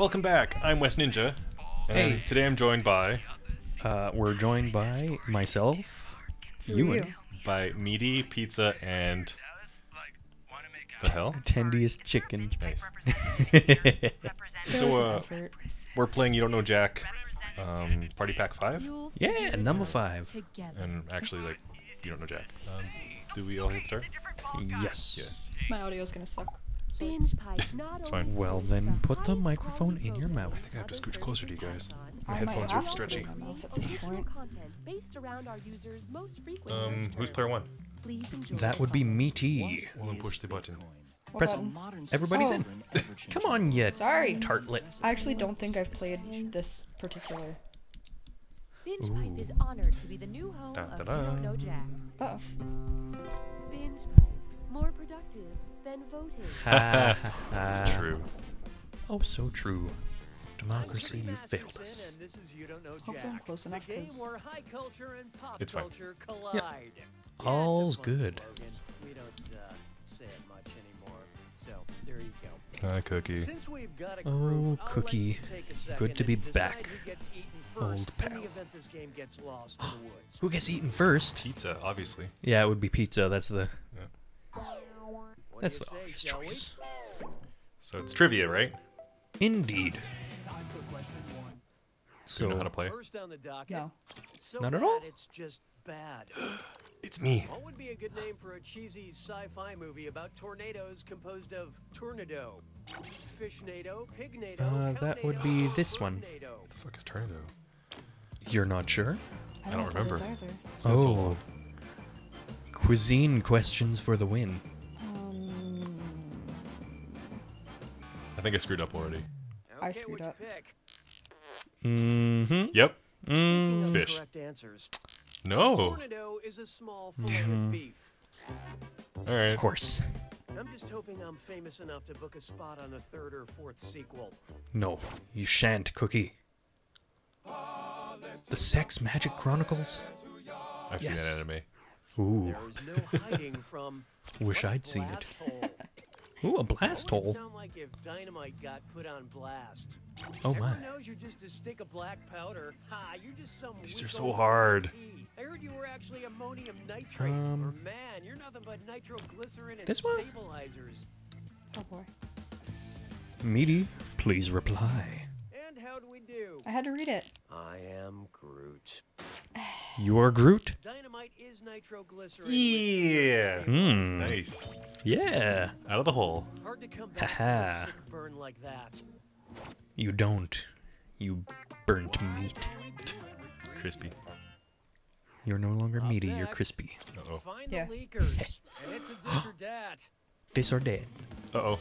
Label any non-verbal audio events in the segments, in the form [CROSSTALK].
Welcome back. I'm West Ninja. And Hey. Today I'm joined by Uh, we're joined by myself, Ewan, you? by Meaty Pizza and the hell? Tendiest Chicken. Nice. [LAUGHS] So uh, we're playing You Don't Know Jack, um, Party Pack Five, Yeah, number five. and actually like You Don't Know Jack. Um, do we all hit start? Yes. Yes. My audio's gonna suck. So Binjpipe [LAUGHS] not fine. Well, then put the microphone in your mouth. I think I have to scooch closer to you guys. My on, I might headphones are have stretchy. put my mouth at this original point. content based around our users' most frequent Um, who's player one? That would be content. meaty. Well, then push the button. What Press button? Everybody's Oh. in. Come on, you Sorry. tartlet. I actually don't think I've played this particular. Binge Ooh. Pipe is honored to be the new home Da, of da, You Don't da. Know Jack. Oh, Binge Pipe, more productive than voting. [LAUGHS] Ha, ha, It's ha. true. Oh, so true. Democracy, you failed us. and this is You Don't Know Hopefully I'm Jack, close the enough, game 'cause- where high culture and pop It's fine. culture collide. Yeah, All's good. We don't uh, say it much anymore. So there you go. Hi, Cookie. Since we've got a Oh, group, I'll Cookie. you take a Good to be back, who gets eaten old first pal. In the event this game gets lost in the [GASPS] woods. Who gets eaten first? Pizza, obviously. Yeah, it would be pizza. That's the What that's the you obvious choice. So it's trivia, right? Indeed. Time for question one. Do you know So how to play? First on the docket. no. So Not at all? It's just bad. [GASPS] It's me. What would be a good name for a cheesy sci-fi movie about tornadoes composed of tornado? Fishnado, pignado, Uh, that would be this one. birdnado? The fuck is tornado? you're not sure? I don't don't, know what that is remember. either. So Oh. Cuisine questions for the win. I think I screwed up already. I screwed up. Mm-hmm. Yep. Mm. Speaking of fish. answers. No. Tornado is a small beef. All right. Of course. I'm just hoping I'm famous enough to book a spot on the third or fourth sequel. No, you shan't, Cookie. The Sex Magic Chronicles? I've seen Yes. that anime. Ooh, There's no hiding from. [LAUGHS] wish I'd seen it. Blast hole? Ooh, a blast would hole. sound like if dynamite got put on blast? Oh my. Everyone knows you're just a stick of black powder. Ha! You're just some. These are so hard. I heard you were actually ammonium nitrate. Um, or man, you're nothing but nitroglycerin and this one? stabilizers. oh boy. Meaty, please reply. And how do we do? I had to read it. I am Groot. [SIGHS] You are Groot? Dynamite is nitroglycerin. Yeah. Hmm. Nice. Yeah. Out of the hole. Hard to come back from a sick burn like that. You don't. You burnt meat. Crispy. You're no longer Up meaty, you're crispy. Uh oh. Find Yeah. the leakers. [LAUGHS] and it's a dish [GASPS] or dat. This or that. Uh oh.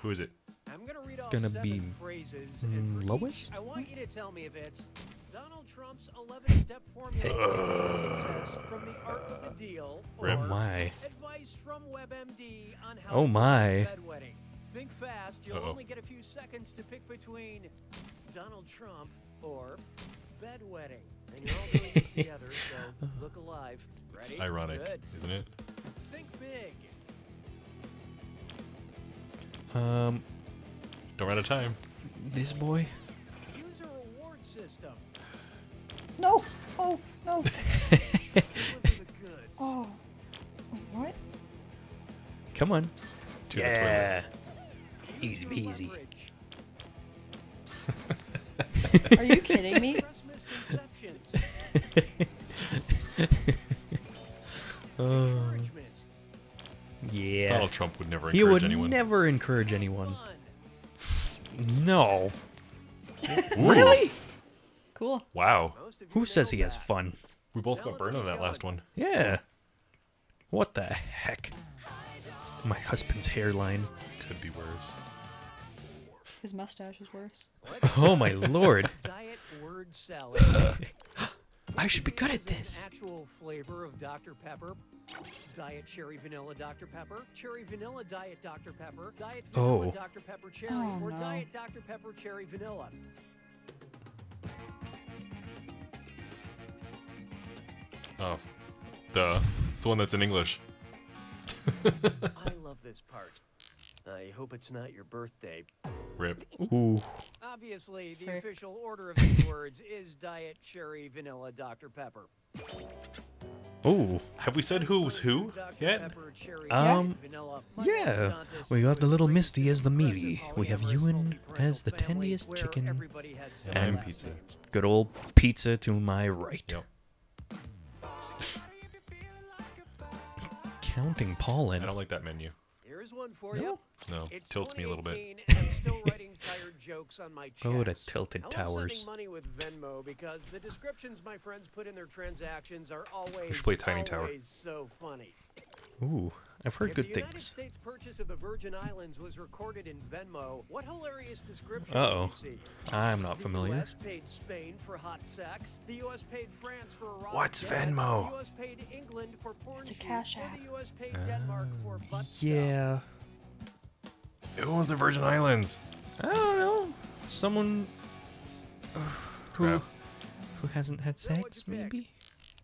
Who is it? I'm gonna read off gonna seven be, phrases, mm, and for Lois? each, I want you to tell me if it's Donald Trump's 11-step formula for success from the art of the deal, or Oh my. advice from WebMD on how Oh to my. prevent bedwetting. Think fast. You'll Uh-oh. only get a few seconds to pick between Donald Trump or bedwetting. And you're all doing this [LAUGHS] together, so look alive. Ready? It's ironic, Good. isn't it? Think big. Um, Don't run out of time. this boy? Use reward system. No. Oh no. Deliver the goods. Oh. What? Come on. To yeah. Use Easy peasy. [LAUGHS] Are you kidding me? [LAUGHS] Oh, yeah. Donald Trump would never encourage anyone. He would anyone. never encourage anyone. Fun. No. [LAUGHS] Really? Cool. Wow. Most of you Who says he has fun? We both got burned on that last one. Yeah. What the heck? My husband's hairline. Could be worse. His mustache is worse. [LAUGHS] Oh my lord. [LAUGHS] Diet word salad. I should be good at this. Actual flavor of Dr. Pepper. Diet cherry vanilla Dr. Pepper, cherry vanilla diet Dr. Pepper, diet vanilla Oh. Dr. Pepper cherry, Oh, or no. diet Dr. Pepper cherry vanilla. Oh, the it's the one that's in English. I love this part. I hope it's not your birthday. Rip. Ooh. [LAUGHS] Obviously, the Frick. official order of these words is Diet Cherry Vanilla Dr. Pepper. Ooh. Have we said who was who yet? Um. Yeah. We got the little Misty as the an meaty. We have Ewan as the family tendiest chicken. everybody had several And pizza. Good old pizza to my right. Yep. Counting pollen. I don't like that menu. Here's one for No? you. No, It's tilts me a little bit. 2018, and I'm still [LAUGHS] writing tired jokes on my Go to checks. Tilted I Towers. sending money with Venmo because the descriptions my friends put in their transactions are always, should play Tiny Tower. so funny. Ooh. I've heard if good the United things. States purchase of the Virgin Islands was recorded in Venmo, what hilarious description Uh-oh. would see? I'm not The familiar. U.S. paid Spain for hot sex. The U.S. paid France for erotic What's dance, Venmo? The U.S. paid England for porn It's a cash or app. The U.S. paid Denmark for butt stuff. Yeah. Who was the Virgin Islands? I don't know. Someone uh, who Crap. who hasn't had sex, you pick? maybe?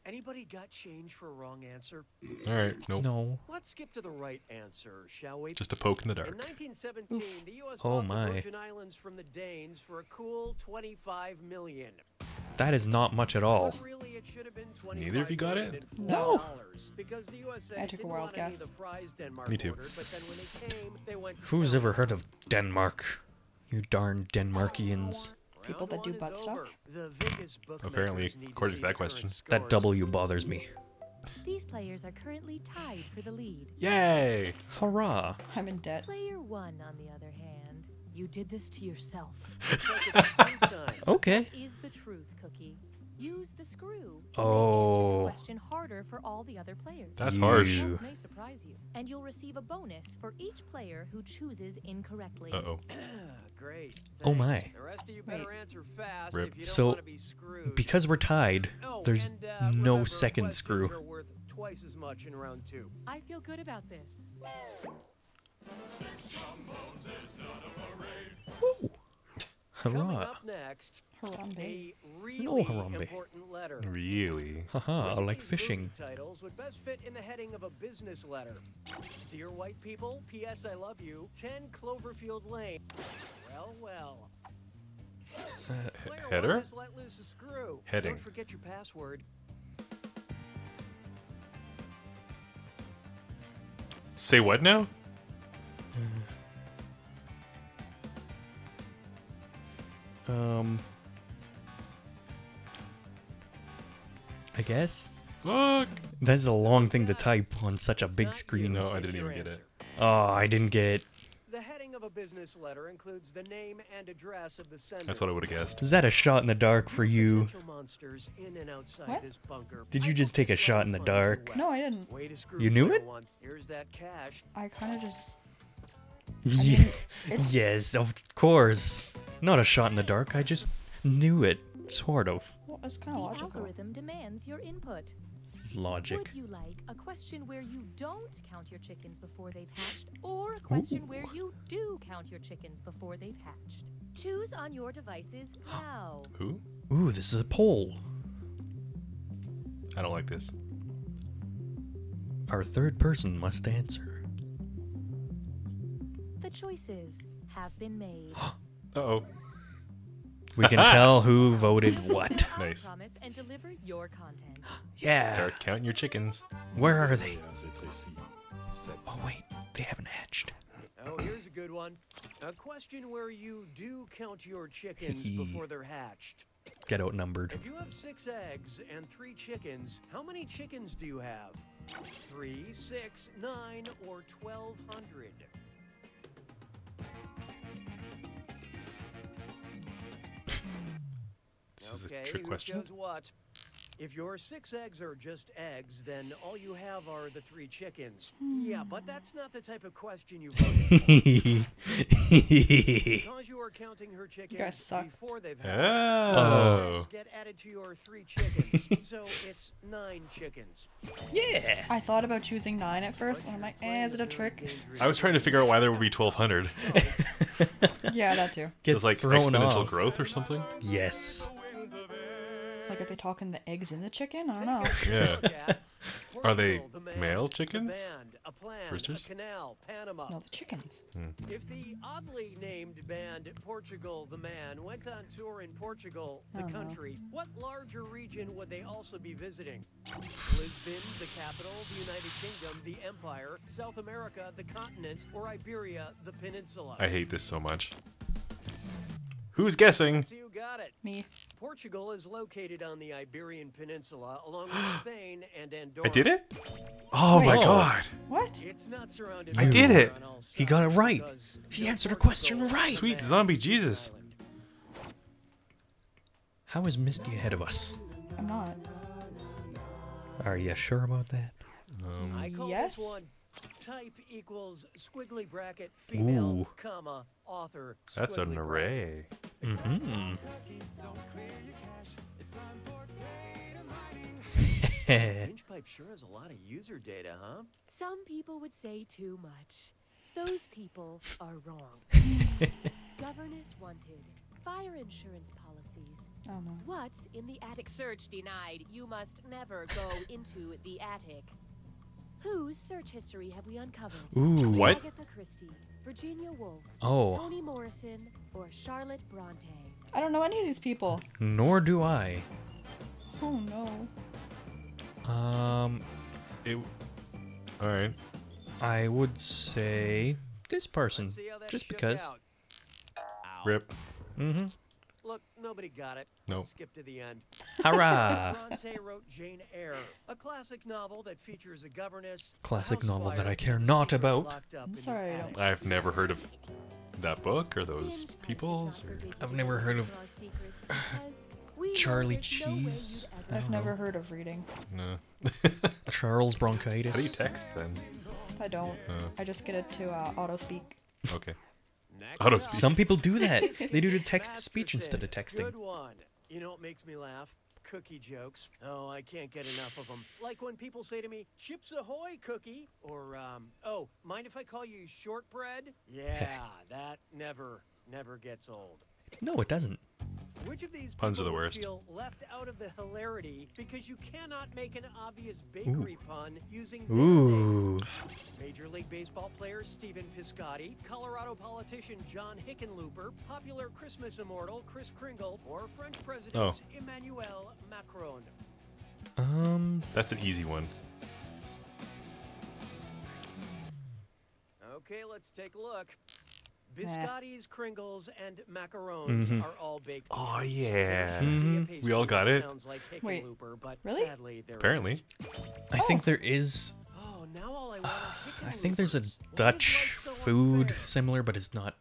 Anybody got change for a wrong answer? All right, nope. No. Let's skip to the right answer, shall we? Just a poke in the dark. in dark. 1917, the U.S. Oh bought my. the Virgin Islands from the Danes for a cool 25 million. That is not much at all. But really, it should have been 25 Neither of you got it? No. Because the U.S. I took a wild want any of guess. the fries Denmark Me too. ordered, but then when they came, they went to Who's ever heard of Denmark? You darn Denmarkians. People that do butt stuff? over. The Vegas Apparently, bookmakers need to according to that question. That. W bothers me. These players are currently tied for the lead. Yay! Hurrah! I'm in debt. Player one, on the other hand, you did this to yourself. Looks like it's time. Okay. Is the truth, Cookie? Use the screw. to Oh. Make the question harder for all the other players. That's harsh. You- Results may surprise you, and you'll receive a bonus for each player who chooses incorrectly. Uh oh. [CLEARS THROAT] Great. Oh my. The rest of you better Wait. answer fast Rip. if you don't So, want to be screwed. Because we're tied, Oh, there's and, uh, no second screw. Are worth twice as much in round two. I feel good about this. Coming Hurrah! up next, Harambe. a really No, Harambe. important letter. Really? Haha, Which like fishing. titles would best fit in the heading of a business letter? Dear white people, P.S. I love you. 10 Cloverfield Lane. Well, well. Uh, Player one header? let loose a screw. Heading. Don't forget your password. Say what now? Um. I guess Fuck! that's a long thing to type on such a It's big screen. you, No, I didn't your even get it. Oh, I didn't get it. The heading of a business letter includes the name and address of the sender. That's what I would have guessed. Is that a shot in the dark for you? Monsters in and outside What? this bunker. Did you just take a shot in the dark? No, I didn't. Way to screw You knew it? One. Here's that cash. I kind of just. [LAUGHS] Ye- mean, it's- yes, of course. Not a shot in the dark. I just knew it, sort of. Well, it's The kind of logical. algorithm demands your input. Logic. Would you like a question where you don't count your chickens before they've hatched, or a question where you do count your chickens before they've hatched? Choose on your devices [GASPS] now. Who? Ooh, this is a poll. I don't like this. Our third person must answer. The choices have been made. [GASPS] [GASPS] Uh oh. We can [LAUGHS] tell who voted what. [LAUGHS] Nice. promise and deliver your content. [GASPS] Yeah. Start counting your chickens. Where are they? Oh wait, they haven't hatched. Oh, here's a good one. A question where you do count your chickens [LAUGHS] before they're hatched. Get outnumbered. If you have six eggs and three chickens, how many chickens do you have? Three, six, nine, or twelve hundred? Is Okay, a trick who question. chose what? If your six eggs are just eggs, then all you have are the three chickens. Yeah, but that's not the type of question you voted [LAUGHS] Because you are counting her chickens before they've hatched. Oh. Eggs get added to your three chickens, [LAUGHS] so it's nine chickens. yeah. I thought about choosing nine at first, and I'm like, eh, is it a trick? I was trying to figure out why there would be 1200. [LAUGHS] Yeah, that too. Get It's like exponential off. growth or something? Yes. Like, are they talking the eggs in the chicken? I don't know. [LAUGHS] [LAUGHS] Yeah. Are they Portugal, the man, male chickens? band, a plan, Roosters? a canal, Panama. No, the chickens. Hmm. If the oddly named band Portugal the Man went on tour in Portugal, the Oh, no. country, what larger region would they also be visiting? [SIGHS] Lisbon, the capital, the United Kingdom, the Empire, South America, the continent, or Iberia, the peninsula? I hate this so much. Who's guessing? See who got it. Me. Portugal is located on the Iberian Peninsula, along with [GASPS] Spain and Andorra. I did it? Oh my Wait. god. What? It's not surrounded I did water it. He got it right. He answered a question right. Sweet zombie Jesus. How is Misty ahead of us? I'm not. Are you sure about that? Um, I call Yes. this one type equals squiggly bracket female Ooh. comma author. That's an squiggly array. Mm-hmm. bracket. Pipe sure has a lot of user data, huh? Some people would say too much. Those people are wrong. [LAUGHS] Governess wanted. Fire insurance policies. Oh no. What's in the attic? Search denied. You must never go into the attic. Whose search history have we uncovered? Ooh. What? Agatha Christie, Virginia Woolf, Oh, Toni Morrison, or Charlotte Bronte? I don't know any of these people. nor do I. Oh no. Um, it. All right. I would say this person, See how that just because. Rip. Mm-hmm. Look, nobody got it. Nope. Skip to the end. Hurrah! Bronte wrote Jane Eyre, a classic novel that features a governess. a Classic house novel that I care not about. I'm sorry I don't. I've never heard of that book or those Binge peoples. Or... I've never heard of reveal our secrets [SIGHS] because we know Charlie there's no Cheese. I ever I've never know. heard of reading. No. [LAUGHS] Charles Bronchitis. How do you text then? I don't. Uh. I just get it to uh, auto speak. Okay. Next Auto up, speak. Some people do that. [LAUGHS] They do the text to speech instead of texting. Good one. You know what makes me laugh? Cookie jokes. Oh, I can't get enough of them. Like when people say to me, "Chips Ahoy, cookie," or um, "Oh, mind if I call you shortbread?" [LAUGHS] Yeah, that never, never gets old. No, it doesn't. Which of these Puns are the worst. feel left out of the hilarity because you cannot make an obvious bakery pun using Ooh. Major League Baseball player Stephen Piscotty, Colorado politician John Hickenlooper, popular Christmas immortal Chris Kringle, or French President Oh. Emmanuel Macron. Um. That's an easy one. Okay, let's take a look. Biscottis, Kringles, and macarons Mhm. are all baked. Oh, treats. yeah. There should be a Mhm. We all got it. Sounds like Wait, Hickenlooper, but really? sadly there Apparently. isn't. I think there is. Oh, now all I want are I think there's a Hickenloopers. Why is Dutch so food unfair? similar, but it's not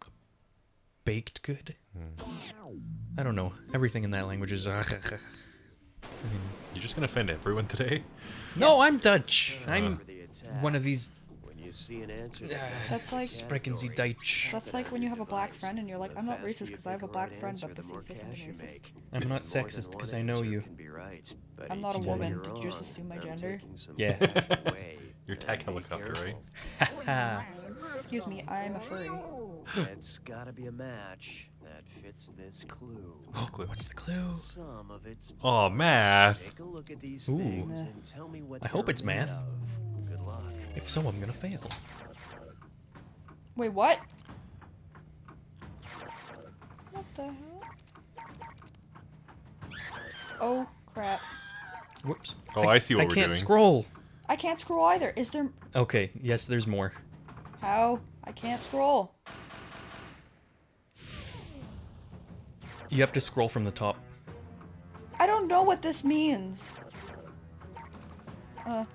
baked good. I don't know. Everything in that language is. You're just gonna offend everyone today? No, I'm Dutch. Uh, I'm for the attack. one of these. When you see an answer, Yeah. That's like- Sprechen Sie Deutsch. That's like when you have a black friend and you're like, I'm not racist because I have a black friend, but this more is this you racist. make. I'm not sexist because I know you. can be right, but I'm not a woman. you're Did you just assume my gender? Yeah. [LAUGHS] Your Better tech helicopter, right? [LAUGHS] Excuse me, I'm a furry. It's gotta be a match that fits this clue. [GASPS] Oh, clue. What's the clue? Some of it's Oh, math. Take a look at these Ooh. things and tell me what I hope it's math. of. Good luck. If so, I'm gonna fail. Wait, what? What the hell? Oh crap! Whoops. Oh, I see what I we're doing. I can't scroll. I can't scroll either. Is there? Okay. Yes, there's more. How? I can't scroll. You have to scroll from the top. I don't know what this means. Uh,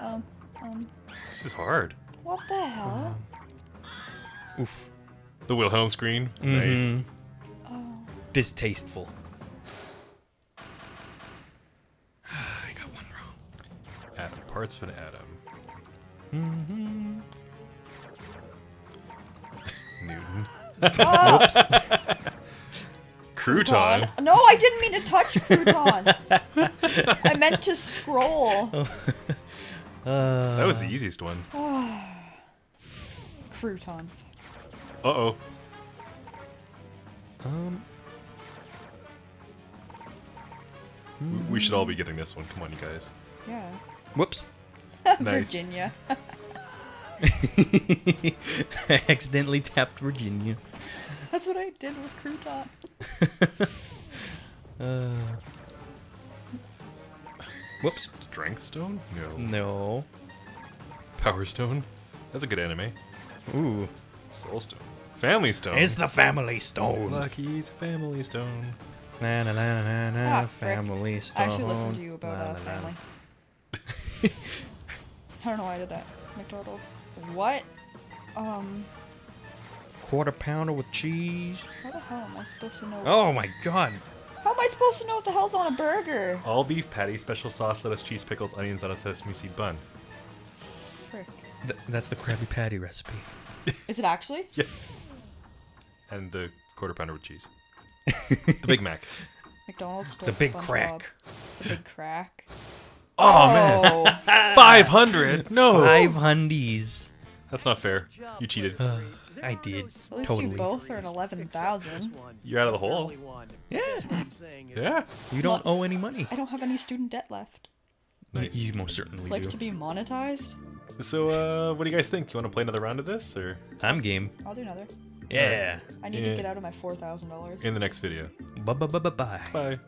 um, um, This is hard. what the hell? Oof. The Wilhelm screen. Nice. Mhm. Oh, Distasteful. [SIGHS] I got one wrong. Atom. Parts of an atom. Mm-hmm. Newton. Ah, [LAUGHS] Crouton. No, I didn't mean to touch crouton. [LAUGHS] I meant to scroll. [LAUGHS] Uh, That was the easiest one. [SIGHS] Crouton. Uh oh. Um. We- We should all be getting this one. Come on, you guys. Yeah. Whoops. [LAUGHS] Nice. Virginia. I [LAUGHS] accidentally tapped Virginia. That's what I did with crouton. [LAUGHS] Uh, whoops. Strength Stone? No. No. Power Stone? That's a good anime. Ooh. Soul Stone. Family Stone. It's the family stone. Lucky's Family Stone. Na na na na na. Ah, frick. family stone. I actually listened to you about La, uh, la, la. family. [LAUGHS] I don't know why I did that. McDonald's. What? Um, Quarter pounder with cheese. how the hell am I supposed to know? Oh my god. How am I supposed to know what the hell's on a burger? All beef patty, special sauce, lettuce, cheese, pickles, onions on a sesame seed bun. Frick. Th- that's the Krabby Patty recipe. Is it actually? [LAUGHS] Yeah. And the quarter pounder with cheese. the Big Mac. [LAUGHS] McDonald's stole The big SpongeBob. crack. The big crack. [LAUGHS] Oh, man. Oh, 500! No! Five hundies. That's not fair. You cheated. I did. At least Totally. you both are at 11,000. You're out of the hole. Yeah. Yeah. You don't owe any money. I don't have any student debt left. Nice. You most certainly Like do. to be monetized? So, uh, what do you guys think? You want to play another round of this, or I'm game. I'll do another. Yeah. I need Yeah. to get out of my $4,000. in the next video? Bye bye bye bye bye. Bye.